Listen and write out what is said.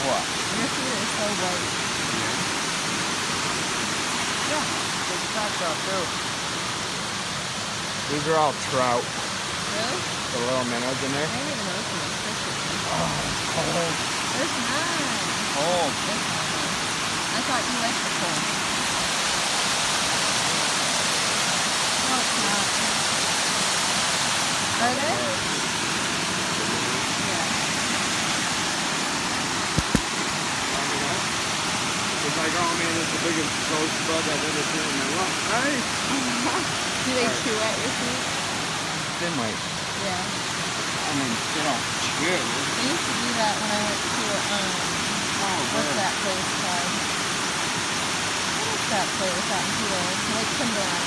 What? Yes, it is so white. Yeah. Yeah, there's trout out too. These are all trout. Really? The little minnows in there. I didn't even open them. Oh, it's cold. It's nice. Cold. It's nice. I thought you liked the cold. They? It's like, oh man, it's the biggest ghost bug I've ever seen in my life. Do they chew at your feet? They might. Yeah. I mean, they don't chew. They used to do that when I went to, um, Oh, what's that place called? What is that place out in here? Lake.